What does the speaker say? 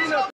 Let's go.